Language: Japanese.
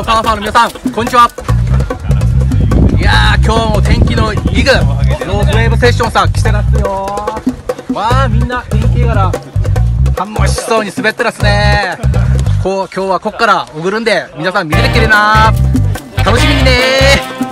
もサーファーの皆さんこんにちは。いやー今日も天気のいいぐロースウェーブセッションさん来てますよ。わあみんな天気柄。楽しそうに滑ってますね。こう今日はこっからおぐるんで皆さん見ててきれな。楽しみにね